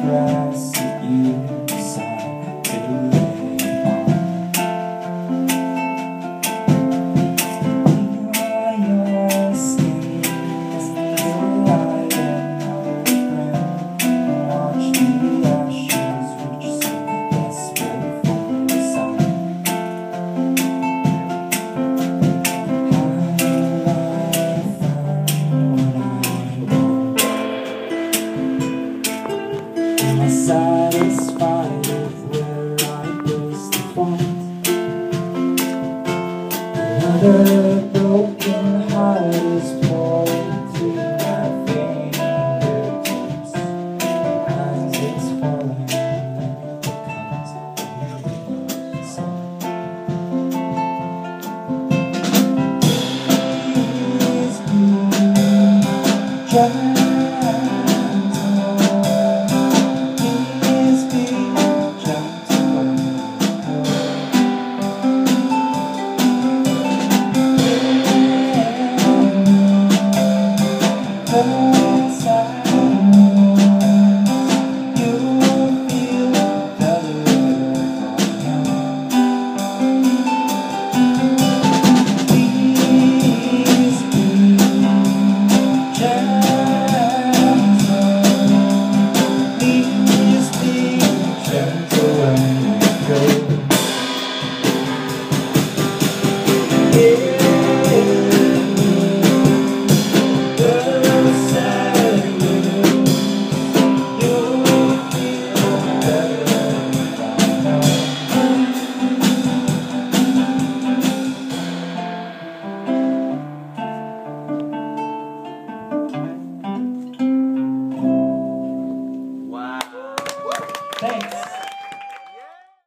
grass satisfied with where I was the fault. Another Yeah.